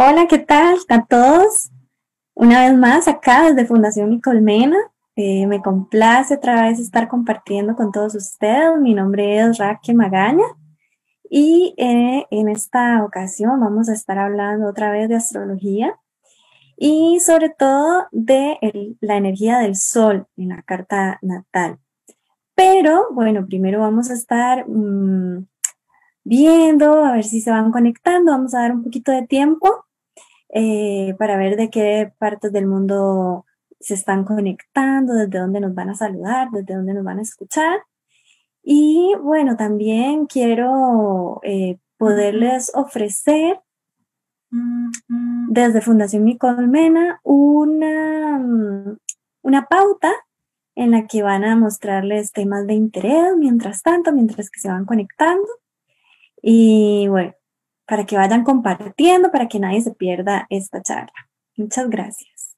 Hola, ¿qué tal a todos? Una vez más acá desde Fundación Mi Colmena. Eh, me complace otra vez estar compartiendo con todos ustedes. Mi nombre es Raquel Magaña y eh, en esta ocasión vamos a estar hablando otra vez de astrología y sobre todo de la energía del sol en la carta natal. Pero bueno, primero vamos a estar mm, viendo, a ver si se van conectando, vamos a dar un poquito de tiempo eh, para ver de qué partes del mundo se están conectando, desde dónde nos van a saludar, desde dónde nos van a escuchar. Y bueno, también quiero eh, poderles ofrecer desde Fundación Mi Colmena una, una pauta en la que van a mostrarles temas de interés mientras tanto, mientras que se van conectando. Y bueno, para que vayan compartiendo, para que nadie se pierda esta charla. Muchas gracias.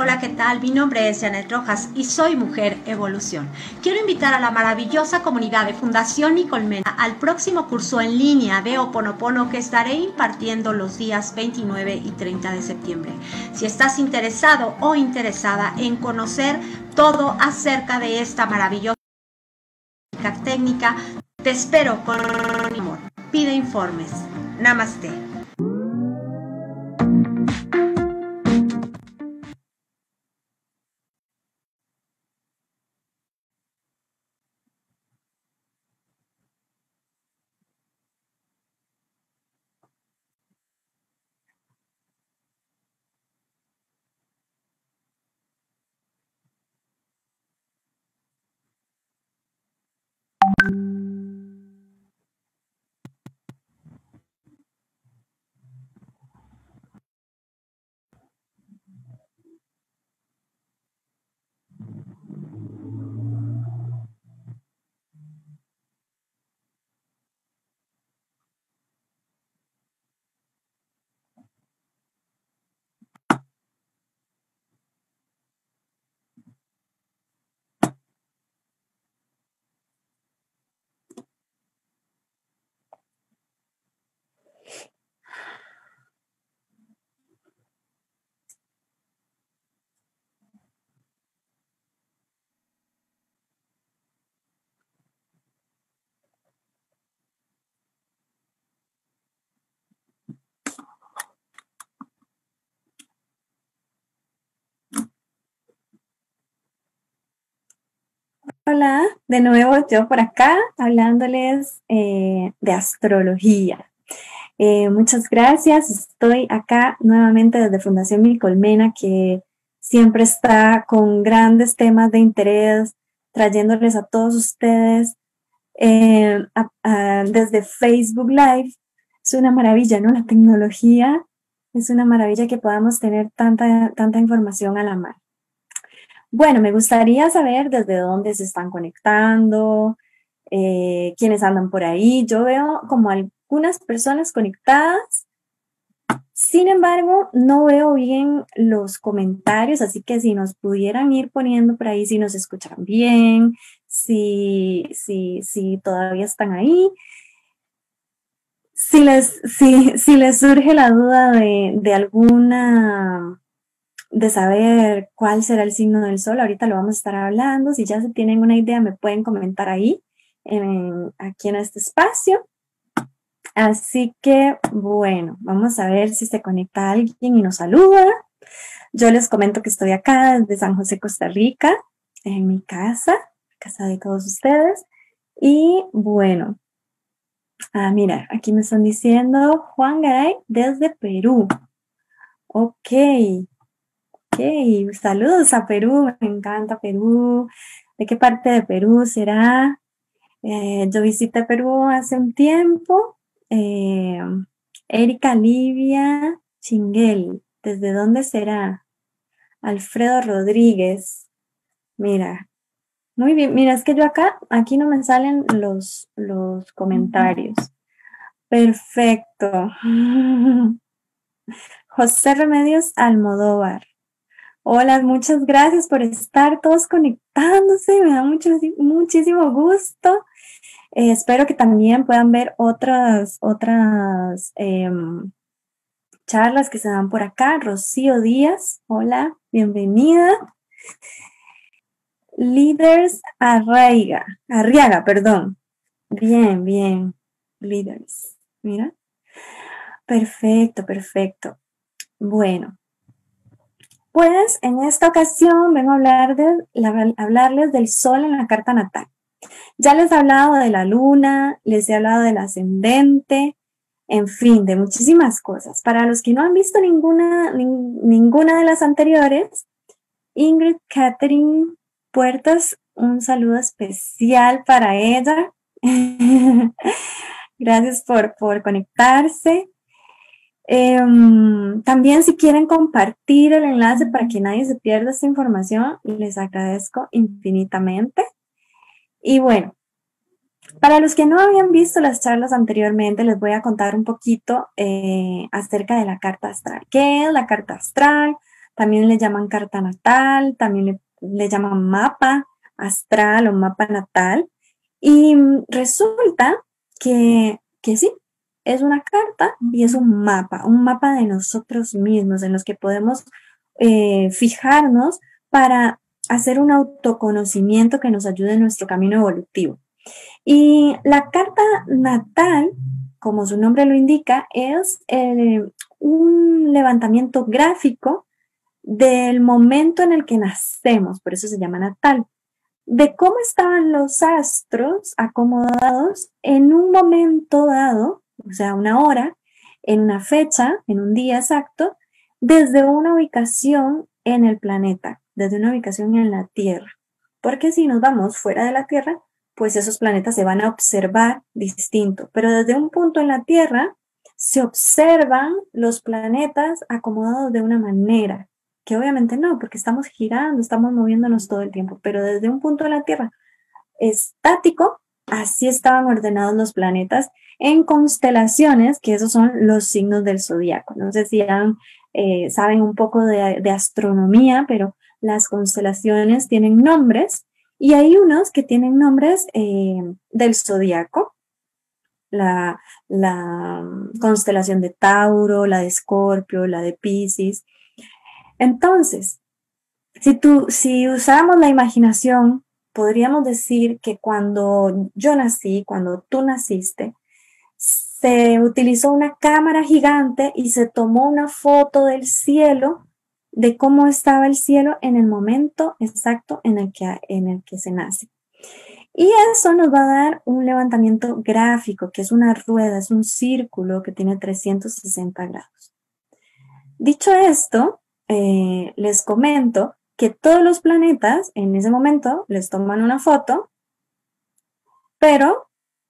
Hola, ¿qué tal? Mi nombre es Janet Rojas y soy Mujer Evolución. Quiero invitar a la maravillosa comunidad de Fundación Nicolmena al próximo curso en línea de Oponopono que estaré impartiendo los días 29 y 30 de septiembre. Si estás interesado o interesada en conocer todo acerca de esta maravillosa técnica, te espero con amor. Pide informes. नमस्ते। Hola, de nuevo yo por acá hablándoles eh, de astrología. Eh, muchas gracias, estoy acá nuevamente desde Fundación Mi Colmena que siempre está con grandes temas de interés, trayéndoles a todos ustedes eh, desde Facebook Live. Es una maravilla, ¿no? La tecnología es una maravilla que podamos tener tanta, tanta información a la mano. Bueno, me gustaría saber desde dónde se están conectando, eh, quiénes andan por ahí. Yo veo como algunas personas conectadas. Sin embargo, no veo bien los comentarios, así que si nos pudieran ir poniendo por ahí, si nos escuchan bien, si, si, si todavía están ahí. Si les, si, si les surge la duda de, de alguna de saber cuál será el signo del sol. Ahorita lo vamos a estar hablando. Si ya se tienen una idea, me pueden comentar ahí, en, aquí en este espacio. Así que, bueno, vamos a ver si se conecta alguien y nos saluda. Yo les comento que estoy acá desde San José, Costa Rica, en mi casa, casa de todos ustedes. Y bueno, ah, mira, aquí me están diciendo Juan Garay desde Perú. Ok, ok, saludos a Perú, me encanta Perú. ¿De qué parte de Perú será? Eh, yo visité Perú hace un tiempo. Eh, Erika Livia Chinguel, ¿desde dónde será? Alfredo Rodríguez. Mira, muy bien. Mira, es que yo acá, aquí no me salen los, los comentarios. Perfecto. José Remedios Almodóvar. Hola, muchas gracias por estar todos conectándose. Me da mucho, muchísimo gusto. Eh, espero que también puedan ver otras, otras em, charlas que se dan por acá. Rocío Díaz, hola, bienvenida. Leaders Arraiga, Arriaga, perdón. Bien, bien. Leaders. Mira. Perfecto, perfecto. Bueno, pues en esta ocasión vengo a hablar de, hablarles del sol en la carta natal. Ya les he hablado de la luna, les he hablado del ascendente, en fin, de muchísimas cosas. Para los que no han visto ninguna, ninguna de las anteriores, Ingrid Catherine Puertas, un saludo especial para ella. Gracias por, por conectarse. Em, también si quieren compartir el enlace para que nadie se pierda esta información, les agradezco infinitamente. Y bueno, para los que no habían visto las charlas anteriormente, les voy a contar un poquito eh, acerca de la carta astral. ¿Qué es la carta astral? También le llaman carta natal, también le, le llaman mapa astral o mapa natal. Y resulta que, que sí, es una carta y es un mapa, un mapa de nosotros mismos en los que podemos eh, fijarnos para hacer un autoconocimiento que nos ayude en nuestro camino evolutivo. Y la carta natal, como su nombre lo indica, es eh, un levantamiento gráfico del momento en el que nacemos, por eso se llama natal, de cómo estaban los astros acomodados en un momento dado o sea, una hora, en una fecha, en un día exacto, desde una ubicación en el planeta, desde una ubicación en la Tierra. Porque si nos vamos fuera de la Tierra, pues esos planetas se van a observar distinto. Pero desde un punto en la Tierra se observan los planetas acomodados de una manera, que obviamente no, porque estamos girando, estamos moviéndonos todo el tiempo, pero desde un punto en la Tierra estático, así estaban ordenados los planetas en constelaciones, que esos son los signos del zodiaco. No sé si eh, saben un poco de, astronomía, pero las constelaciones tienen nombres y hay unos que tienen nombres eh, del zodiaco. La, la constelación de Tauro, la de Escorpio, la de Pisces. Entonces, si, tú, si usáramos la imaginación, podríamos decir que cuando yo nací, cuando tú naciste, se utilizó una cámara gigante y se tomó una foto del cielo, de cómo estaba el cielo en el momento exacto en el que, en el que se nace. Y eso nos va a dar un levantamiento gráfico, que es una rueda, es un círculo que tiene 360 grados. Dicho esto, eh, les comento que todos los planetas en ese momento les toman una foto, pero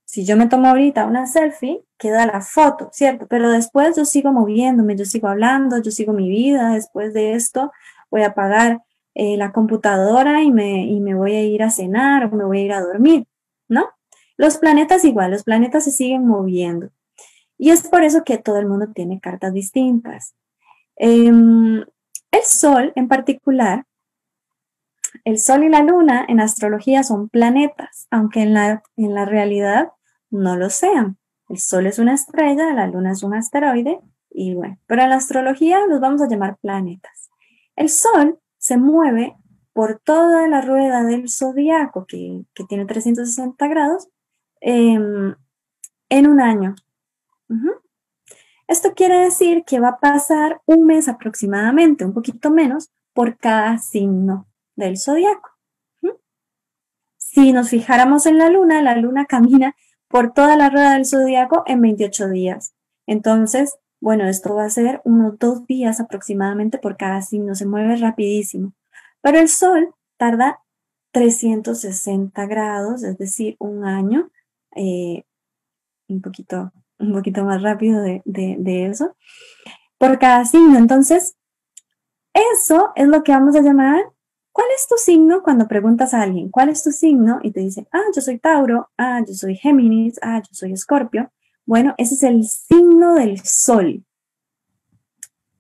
si yo me tomo ahorita una selfie, queda la foto, ¿cierto? Pero después yo sigo moviéndome, yo sigo hablando, yo sigo mi vida. Después de esto voy a apagar eh, la computadora y me, y me voy a ir a cenar o me voy a ir a dormir, ¿no? Los planetas igual, los planetas se siguen moviendo. Y es por eso que todo el mundo tiene cartas distintas. Em, el Sol en particular el Sol y la Luna en astrología son planetas, aunque en la, en la realidad no lo sean. El Sol es una estrella, la Luna es un asteroide y bueno, pero en la astrología los vamos a llamar planetas. El Sol se mueve por toda la rueda del zodiaco, que, tiene 360 grados, em, en un año. Esto quiere decir que va a pasar un mes aproximadamente, un poquito menos, por cada signo del zodiaco. Si nos fijáramos en la luna, la luna camina por toda la rueda del zodiaco en 28 días. Entonces, bueno, esto va a ser unos dos días aproximadamente por cada signo, se mueve rapidísimo. Pero el sol tarda 360 grados, es decir, un año, eh, un poquito un poquito más rápido de, eso, por cada signo. Entonces, eso es lo que vamos a llamar, ¿cuál es tu signo? Cuando preguntas a alguien, ¿cuál es tu signo? Y te dice, ah, yo soy Tauro, ah, yo soy Géminis, ah, yo soy Escorpio. Bueno, ese es el signo del sol.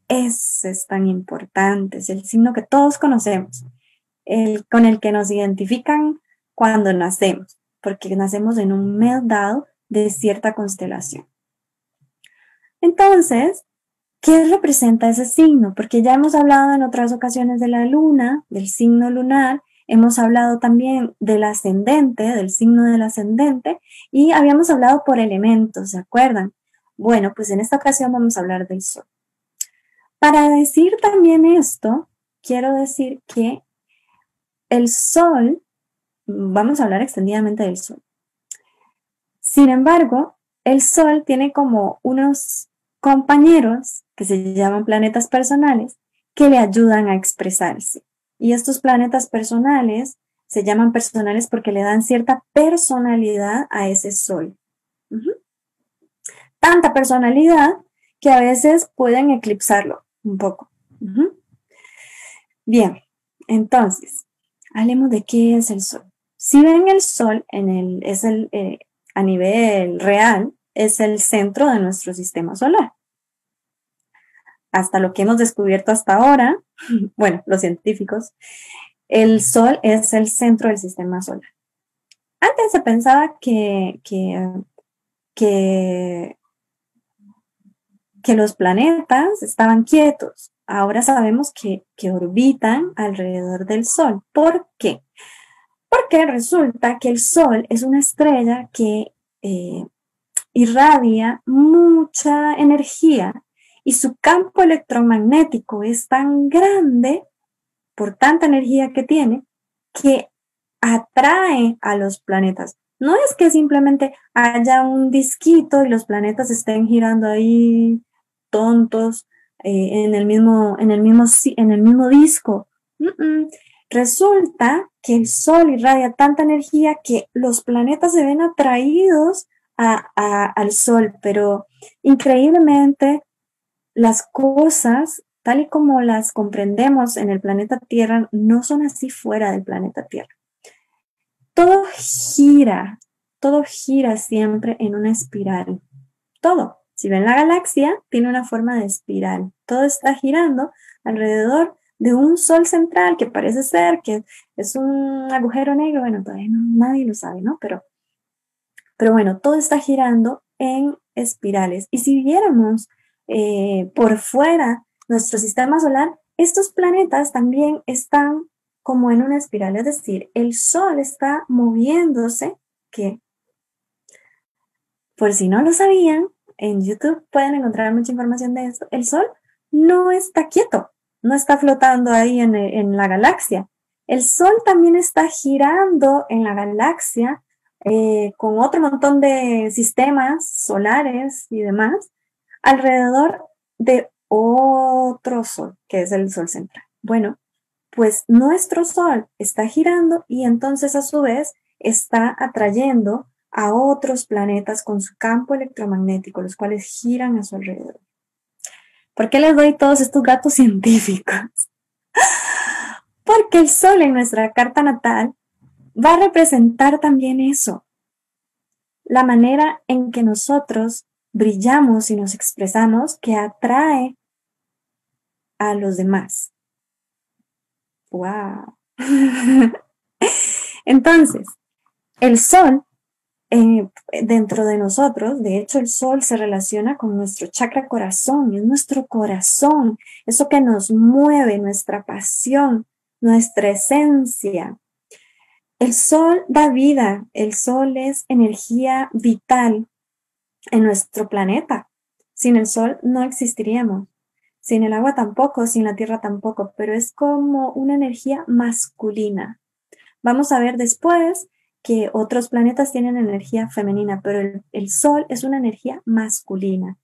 Ese es tan importante, es el signo que todos conocemos, el con el que nos identifican cuando nacemos, porque nacemos en un mes dado de cierta constelación. Entonces, ¿qué representa ese signo? Porque ya hemos hablado en otras ocasiones de la luna, del signo lunar, hemos hablado también del ascendente, del signo del ascendente, y habíamos hablado por elementos, ¿se acuerdan? Bueno, pues en esta ocasión vamos a hablar del sol. Para decir también esto, quiero decir que el sol, vamos a hablar extendidamente del sol. Sin embargo, el Sol tiene como unos compañeros que se llaman planetas personales que le ayudan a expresarse. Y estos planetas personales se llaman personales porque le dan cierta personalidad a ese Sol. Tanta personalidad que a veces pueden eclipsarlo un poco. Bien, entonces, hablemos de qué es el Sol. Si ven el Sol, en el, es el, eh, a nivel real es el centro de nuestro sistema solar. Hasta lo que hemos descubierto hasta ahora, bueno, los científicos, el Sol es el centro del sistema solar. Antes se pensaba que, que, que, los planetas estaban quietos. Ahora sabemos que, que orbitan alrededor del Sol. ¿Por qué? Porque resulta que el Sol es una estrella que eh, irradia mucha energía y su campo electromagnético es tan grande por tanta energía que tiene que atrae a los planetas. No es que simplemente haya un disquito y los planetas estén girando ahí tontos eh, en, el mismo, en, el mismo, en el mismo disco. Resulta que el Sol irradia tanta energía que los planetas se ven atraídos al Sol, pero increíblemente las cosas, tal y como las comprendemos en el planeta Tierra, no son así fuera del planeta Tierra. Todo gira, todo gira siempre en una espiral. Todo. Si ven la galaxia, tiene una forma de espiral. Todo está girando alrededor de un sol central que parece ser que es un agujero negro, bueno, todavía nadie lo sabe, ¿no? Pero, pero bueno, todo está girando en espirales. Y si viéramos eh, por fuera nuestro sistema solar, estos planetas también están como en una espiral, es decir, el Sol está moviéndose, que por si no lo sabían, en YouTube pueden encontrar mucha información de esto, el Sol no está quieto, no está flotando ahí en, la galaxia. El Sol también está girando en la galaxia eh, con otro montón de sistemas solares y demás alrededor de otro Sol, que es el Sol central. Bueno, pues nuestro Sol está girando y entonces a su vez está atrayendo a otros planetas con su campo electromagnético, los cuales giran a su alrededor. ¿Por qué les doy todos estos datos científicos? Porque el sol en nuestra carta natal va a representar también eso, la manera en que nosotros brillamos y nos expresamos que atrae a los demás. ¡Wow! Entonces, el sol eh, dentro de nosotros. De hecho, el sol se relaciona con nuestro chakra corazón, es nuestro corazón, eso que nos mueve, nuestra pasión, nuestra esencia. El sol da vida, el sol es energía vital. En nuestro planeta. Sin el sol no existiríamos, sin el agua tampoco, sin la tierra tampoco, pero es como una energía masculina. Vamos a ver después que otros planetas tienen energía femenina, pero el, sol es una energía masculina.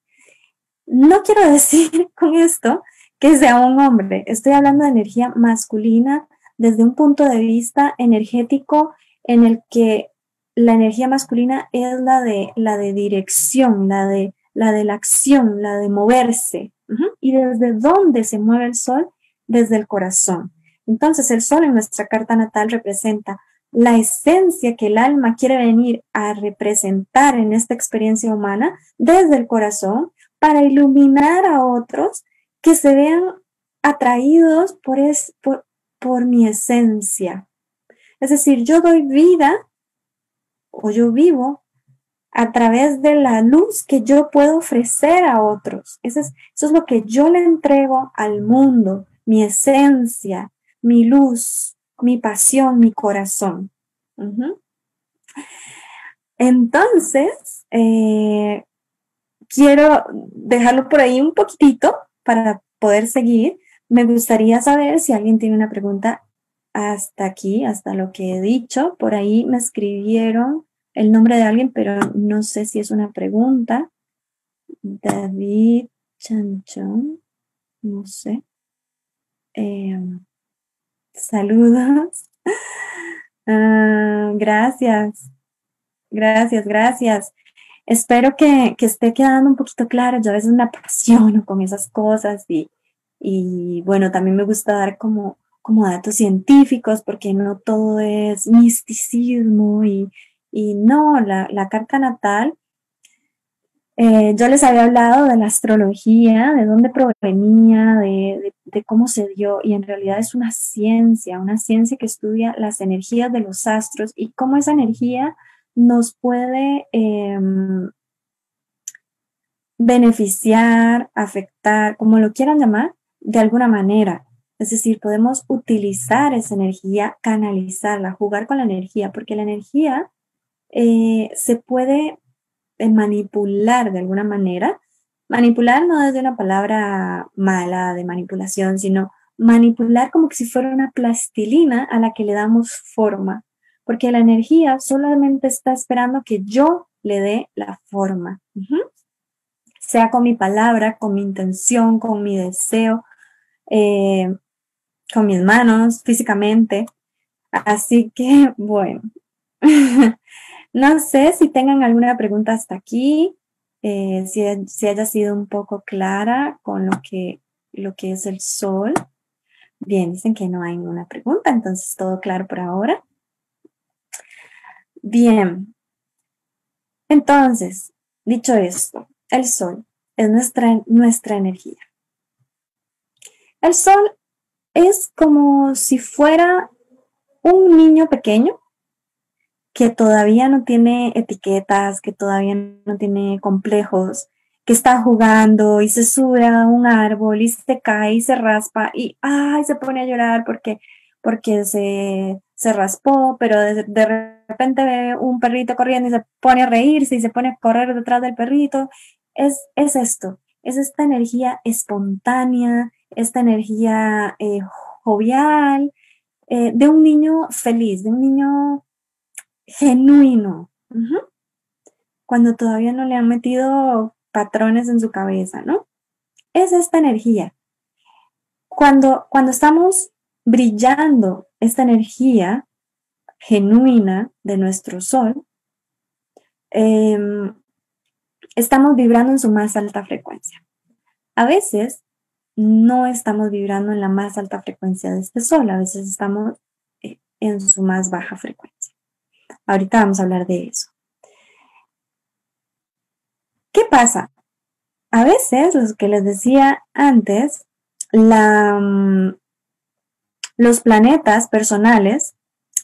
No quiero decir con esto que sea un hombre, estoy hablando de energía masculina desde un punto de vista energético en el que la energía masculina es la de la de dirección, la de la de la acción, la de moverse. ¿Y desde dónde se mueve el sol? Desde el corazón. Entonces el sol en nuestra carta natal representa la esencia que el alma quiere venir a representar en esta experiencia humana desde el corazón para iluminar a otros que se vean atraídos por, es, por, por mi esencia. Es decir, yo doy vida o yo vivo a través de la luz que yo puedo ofrecer a otros. Eso es, eso es lo que yo le entrego al mundo, mi esencia, mi luz, mi pasión, mi corazón. Entonces, eh, quiero dejarlo por ahí un poquitito para poder seguir. Me gustaría saber si alguien tiene una pregunta hasta aquí, hasta lo que he dicho. Por ahí me escribieron el nombre de alguien, pero no sé si es una pregunta. David Chanchón, no sé. Em, saludos. Ah, gracias. Gracias, gracias. Espero que, que, esté quedando un poquito claro. Yo a veces me apasiono con esas cosas y, y bueno, también me gusta dar como, como datos científicos porque no todo es misticismo y, y no, la, la carta natal eh, yo les había hablado de la astrología, de dónde provenía, de, cómo se dio, y en realidad es una ciencia, una ciencia que estudia las energías de los astros y cómo esa energía nos puede em, beneficiar, afectar, como lo quieran llamar, de alguna manera. Es decir, podemos utilizar esa energía, canalizarla, jugar con la energía, porque la energía eh, se puede manipular de alguna manera. Manipular no desde una palabra mala de manipulación, sino manipular como que si fuera una plastilina a la que le damos forma, porque la energía solamente está esperando que yo le dé la forma, sea con mi palabra, con mi intención, con mi deseo, eh, con mis manos, físicamente. Así que, bueno, No sé si tengan alguna pregunta hasta aquí, eh, si, haya sido un poco clara con lo que, lo que es el sol. Bien, dicen que no hay ninguna pregunta, entonces todo claro por ahora. Bien, entonces, dicho esto, el sol es nuestra, nuestra energía. El sol es como si fuera un niño pequeño que todavía no tiene etiquetas, que todavía no tiene complejos, que está jugando y se sube a un árbol y se cae y se raspa y ay, se pone a llorar porque, porque se, se raspó, pero de, repente ve un perrito corriendo y se pone a reírse y se pone a correr detrás del perrito. Es, es esto, es esta energía espontánea, esta energía eh, jovial, eh, de un niño feliz, de un niño genuino, cuando todavía no le han metido patrones en su cabeza, ¿no? Es esta energía. Cuando, cuando estamos brillando esta energía genuina de nuestro sol, em, estamos vibrando en su más alta frecuencia. A veces no estamos vibrando en la más alta frecuencia de este sol, a veces estamos eh, en su más baja frecuencia. Ahorita vamos a hablar de eso. ¿Qué pasa? A veces, lo que les decía antes, mm, los planetas personales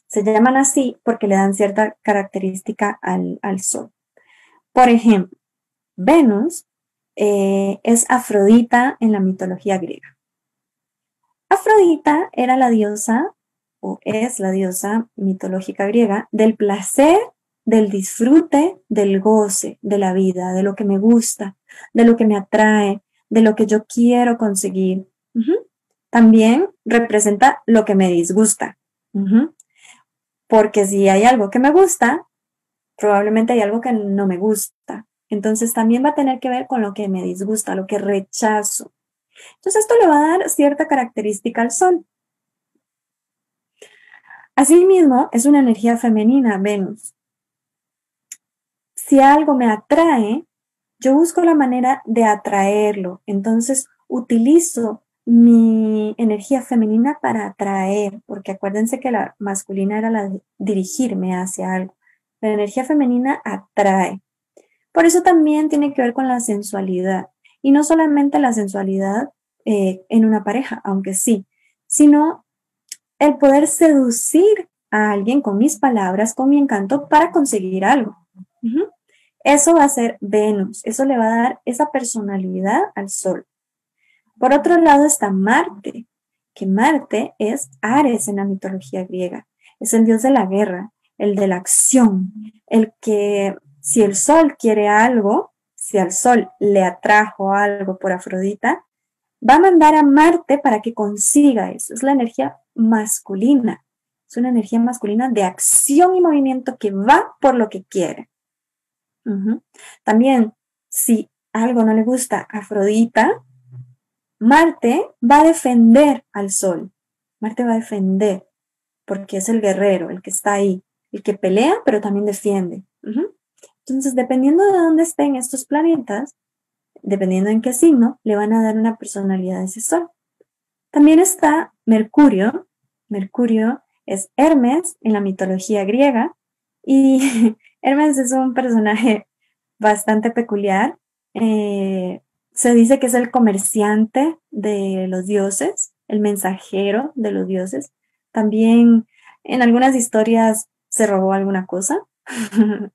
se llaman así porque le dan cierta característica al, Sol. Por ejemplo, Venus eh, es Afrodita en la mitología griega. Afrodita era la diosa o es la diosa mitológica griega del placer del disfrute, del goce de la vida, de lo que me gusta, de lo que me atrae, de lo que yo quiero conseguir. También representa lo que me disgusta. Porque si hay algo que me gusta, probablemente hay algo que no me gusta. Entonces también va a tener que ver con lo que me disgusta, lo que rechazo. Entonces esto le va a dar cierta característica al sol. Asimismo, es una energía femenina, Venus. Si algo me atrae, yo busco la manera de atraerlo. Entonces, utilizo mi energía femenina para atraer, porque acuérdense que la masculina era la de dirigirme hacia algo. La energía femenina atrae. Por eso también tiene que ver con la sensualidad. Y no solamente la sensualidad eh, en una pareja, aunque sí, sino el poder seducir a alguien con mis palabras, con mi encanto, para conseguir algo. Eso va a ser Venus, eso le va a dar esa personalidad al Sol. Por otro lado está Marte, que Marte es Ares en la mitología griega, es el dios de la guerra, el de la acción, el que si el Sol quiere algo, si al Sol le atrajo algo por Afrodita, va a mandar a Marte para que consiga eso. Es la energía masculina. Es una energía masculina de acción y movimiento que va por lo que quiere. También, si algo no le gusta a Afrodita, Marte va a defender al Sol. Marte va a defender, porque es el guerrero, el que está ahí, el que pelea, pero también defiende. Entonces, dependiendo de dónde estén estos planetas, dependiendo en qué signo, le van a dar una personalidad a ese Sol. También está Mercurio. Mercurio es Hermes en la mitología griega y Hermes es un personaje bastante peculiar. Eh, se dice que es el comerciante de los dioses, el mensajero de los dioses. También en algunas historias se robó alguna cosa.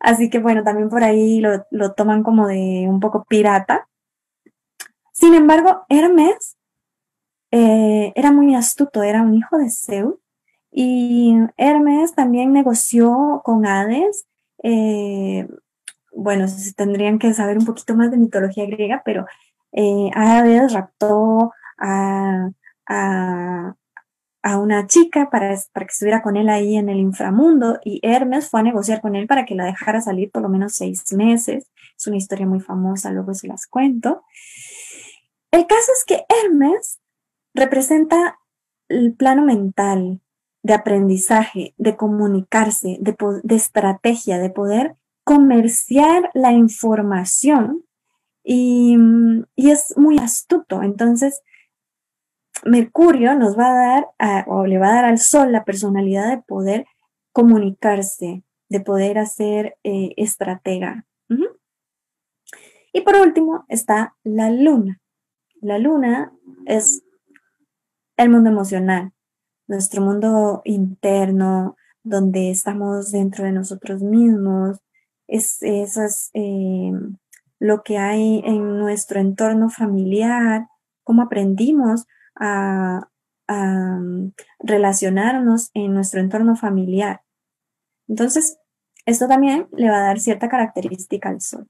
Así que bueno, también por ahí lo, toman como de un poco pirata. Sin embargo, Hermes eh, era muy astuto, era un hijo de Zeus y Hermes también negoció con Hades. Eh, bueno, tendrían que saber un poquito más de mitología griega, pero eh, Hades raptó a, una chica para, para, que estuviera con él ahí en el inframundo y Hermes fue a negociar con él para que la dejara salir por lo menos seis meses. Es una historia muy famosa, luego se las cuento. El caso es que Hermes representa el plano mental, de aprendizaje, de comunicarse, de, estrategia, de poder comerciar la información y, es muy astuto. Entonces, Mercurio nos va a dar, o le va a dar al Sol la personalidad de poder comunicarse, de poder hacer eh, estratega. Y por último está la luna. La luna es el mundo emocional, nuestro mundo interno, donde estamos dentro de nosotros mismos, es, eso es eh, lo que hay en nuestro entorno familiar, cómo aprendimos a, mm, relacionarnos en nuestro entorno familiar. Entonces, esto también le va a dar cierta característica al Sol.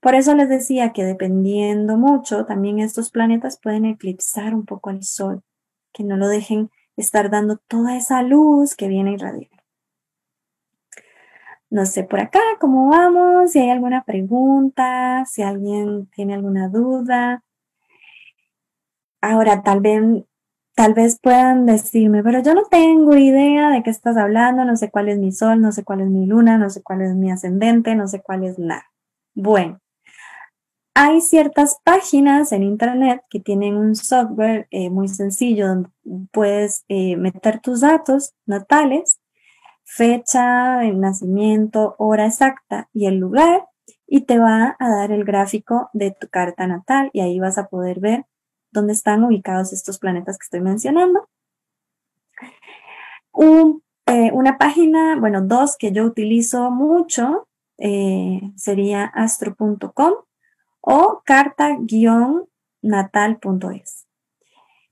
Por eso les decía que dependiendo mucho, también estos planetas pueden eclipsar un poco al Sol, que no lo dejen estar dando toda esa luz que viene a irradiar. No sé por acá cómo vamos, si hay alguna pregunta, si alguien tiene alguna duda. Ahora, tal vez, tal vez puedan decirme, pero yo no tengo idea de qué estás hablando, no sé cuál es mi sol, no sé cuál es mi luna, no sé cuál es mi ascendente, no sé cuál es nada. Bueno, hay ciertas páginas en Internet que tienen un software eh, muy sencillo donde puedes eh, meter tus datos natales, fecha de nacimiento, hora exacta y el lugar y te va a dar el gráfico de tu carta natal y ahí vas a poder ver dónde están ubicados estos planetas que estoy mencionando. Eh, una página, bueno, dos que yo utilizo mucho sería astro.com o carta-natal.es.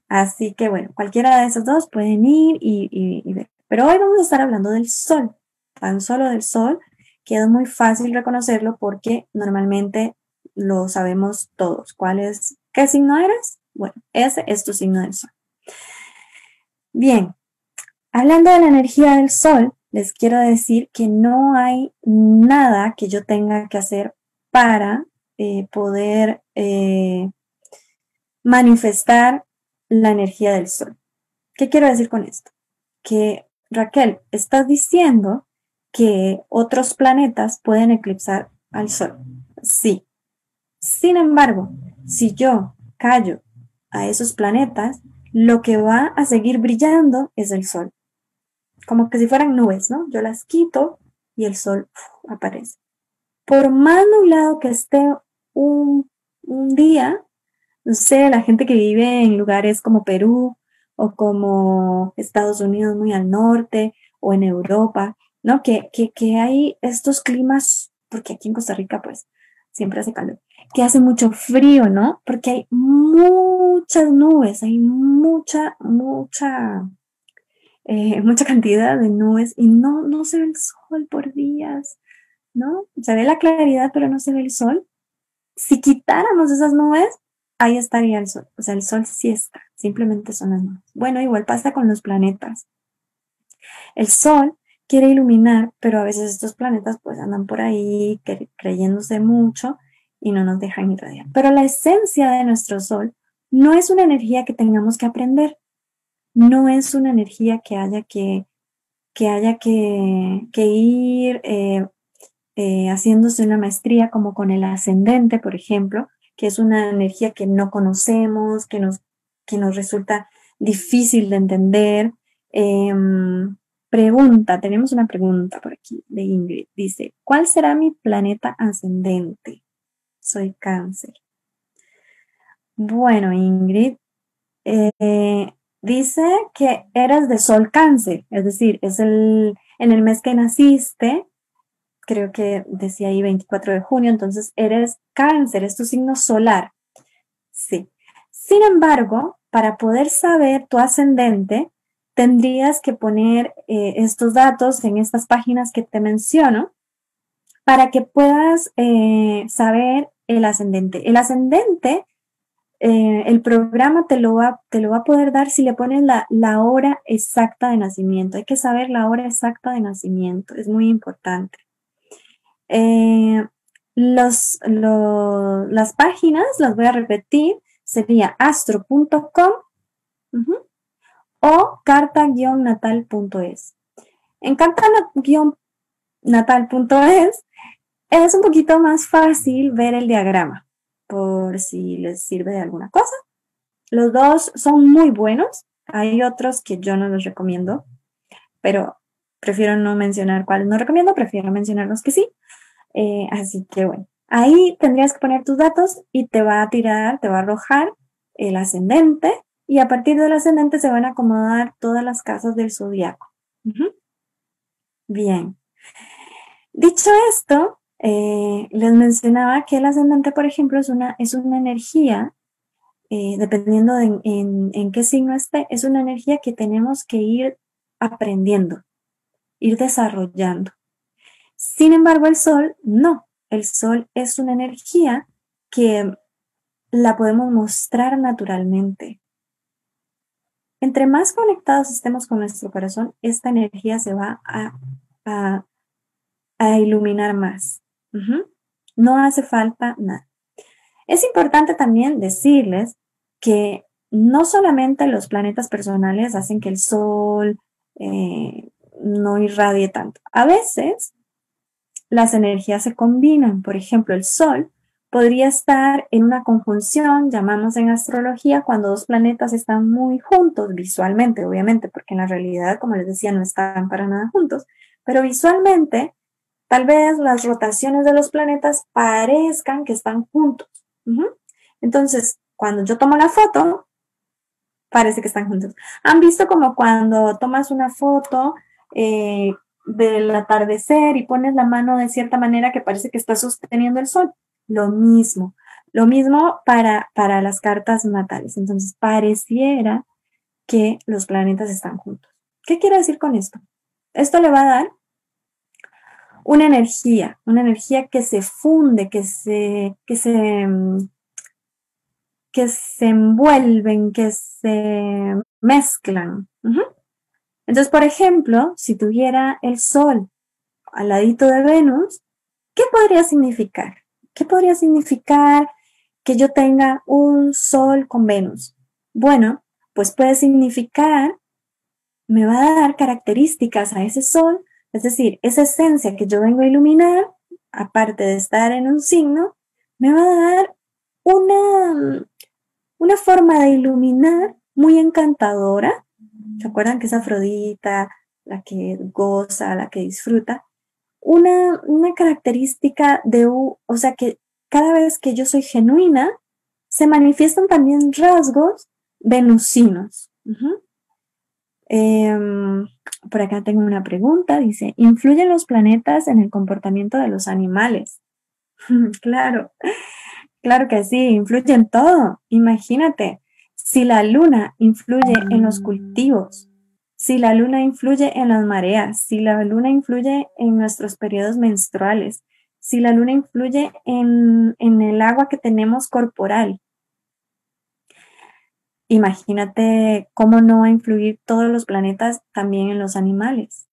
Así que bueno, cualquiera de esos dos pueden ir y, ver. Pero hoy vamos a estar hablando del sol. tan solo del Sol, que es muy fácil reconocerlo porque normalmente lo sabemos todos. ¿Cuál es? ¿Qué signo eres? Bueno, ese es tu signo del Sol. Bien, hablando de la energía del Sol, les quiero decir que no hay nada que yo tenga que hacer para eh, poder eh, manifestar la energía del Sol. ¿Qué quiero decir con esto? Que Raquel, estás diciendo que otros planetas pueden eclipsar al Sol. Sí. Sin embargo, si yo callo a esos planetas, lo que va a seguir brillando es el Sol. Como que si fueran nubes, ¿no? Yo las quito y el Sol aparece. Por más nublado que esté un, un día, no sé, la gente que vive en lugares como Perú o como Estados Unidos muy al norte o en Europa, ¿no? Que, que, hay estos climas, porque aquí en Costa Rica pues siempre hace calor, que hace mucho frío, ¿no? Porque hay muchas nubes, hay mucha, mucha, eh, mucha cantidad de nubes y no, no se ve el sol por días, ¿no? Se ve la claridad, pero no se ve el sol. Si quitáramos esas nubes, ahí estaría el sol. O sea, el sol sí está, simplemente son las nubes. Bueno, igual pasa con los planetas. El sol quiere iluminar, pero a veces estos planetas pues andan por ahí creyéndose mucho y no nos dejan irradiar. Pero la esencia de nuestro sol no es una energía que tengamos que aprender, no es una energía que haya que, que, haya que, que ir eh, eh, haciéndose una maestría como con el ascendente, por ejemplo, que es una energía que no conocemos, que nos, que nos resulta difícil de entender. Em, pregunta, tenemos una pregunta por aquí de Ingrid. Dice, ¿cuál será mi planeta ascendente? Soy cáncer. Bueno, Ingrid, eh, dice que eres de sol cáncer, es decir, es el, en el mes que naciste, creo que decía ahí 24 de junio, entonces eres cáncer, es tu signo solar. Sí. Sin embargo, para poder saber tu ascendente, tendrías que poner eh, estos datos en estas páginas que te menciono para que puedas eh, saber el ascendente. El ascendente, eh, el programa te lo, va, te lo va a poder dar si le pones la, la hora exacta de nacimiento. Hay que saber la hora exacta de nacimiento, es muy importante. Eh, los, las páginas, las voy a repetir, sería astro.com o carta-natal.es. En carta-natal.es es un poquito más fácil ver el diagrama, por si les sirve de alguna cosa. Los dos son muy buenos. Hay otros que yo no los recomiendo, pero prefiero no mencionar cuáles no recomiendo, prefiero mencionar los que sí. Eh, así que bueno, ahí tendrías que poner tus datos y te va a tirar, te va a arrojar el ascendente y a partir del ascendente se van a acomodar todas las casas del zodiaco. Bien. Dicho esto, eh, les mencionaba que el ascendente, por ejemplo, es una, es una energía, eh, dependiendo de en, en qué signo esté, es una energía que tenemos que ir aprendiendo, ir desarrollando. Sin embargo, el sol no. El sol es una energía que la podemos mostrar naturalmente. Entre más conectados estemos con nuestro corazón, esta energía se va a, a, iluminar más. No hace falta nada. Es importante también decirles que no solamente los planetas personales hacen que el sol eh, no irradie tanto. A veces las energías se combinan. Por ejemplo, el Sol podría estar en una conjunción, llamamos en astrología, cuando dos planetas están muy juntos, visualmente, obviamente, porque en la realidad, como les decía, no están para nada juntos, pero visualmente, tal vez las rotaciones de los planetas parezcan que están juntos. Entonces, cuando yo tomo la foto, parece que están juntos. ¿Han visto como cuando tomas una foto eh, del atardecer y pones la mano de cierta manera que parece que está sosteniendo el sol. Lo mismo, lo mismo para, para las cartas natales. Entonces, pareciera que los planetas están juntos. ¿Qué quiero decir con esto? Esto le va a dar una energía, una energía que se funde, que se, que se, que se envuelven, que se mezclan. Entonces, por ejemplo, si tuviera el Sol al ladito de Venus, ¿qué podría significar? ¿Qué podría significar que yo tenga un Sol con Venus? Bueno, pues puede significar, me va a dar características a ese Sol, es decir, esa esencia que yo vengo a iluminar, aparte de estar en un signo, me va a dar una, una forma de iluminar muy encantadora. ¿Se acuerdan que es Afrodita, la que goza, la que disfruta? Una, una característica de, o sea, que cada vez que yo soy genuina, se manifiestan también rasgos venusinos. Em, por acá tengo una pregunta, dice, ¿influyen los planetas en el comportamiento de los animales? claro, claro que sí, influyen todo. Imagínate, si la luna influye en los cultivos, si la luna influye en las mareas, si la luna influye en nuestros periodos menstruales, si la luna influye en, en el agua que tenemos corporal, imagínate cómo no va a influir todos los planetas también en los animales,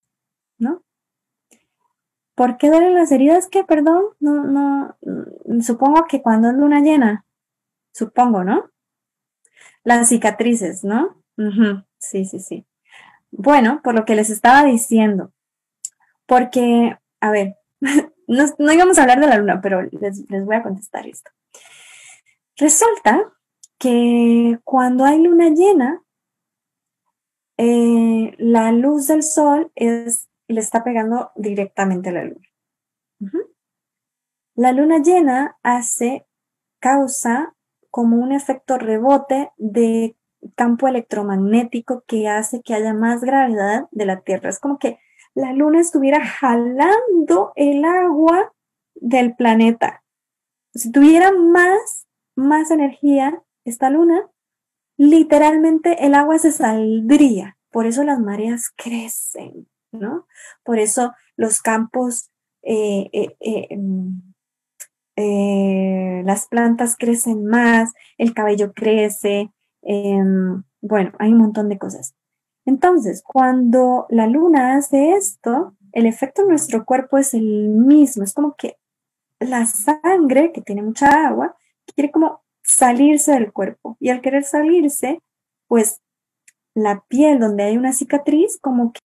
¿no? ¿Por qué duelen las heridas? ¿Qué? Perdón, no, no, mm, supongo que cuando es luna llena, supongo, ¿no? Las cicatrices, ¿no? Sí, sí, sí. Bueno, por lo que les estaba diciendo, porque, a ver, no, no, íbamos a hablar de la luna, pero les, les voy a contestar esto. Resulta que cuando hay luna llena, eh, la luz del sol le está pegando directamente a la luna. La luna llena hace, causa como un efecto rebote de campo electromagnético que hace que haya más gravedad de la Tierra. Es como que la luna estuviera jalando el agua del planeta. Si tuviera más, más energía, esta luna, literalmente el agua se saldría. Por eso las mareas crecen, ¿no? Por eso los campos, eh, eh, eh, mm, las plantas crecen más, el cabello crece, em, bueno, hay un montón de cosas. Entonces, cuando la luna hace esto, el efecto en nuestro cuerpo es el mismo, es como que la sangre, que tiene mucha agua, quiere como salirse del cuerpo. Y al querer salirse, pues la piel donde hay una cicatriz como que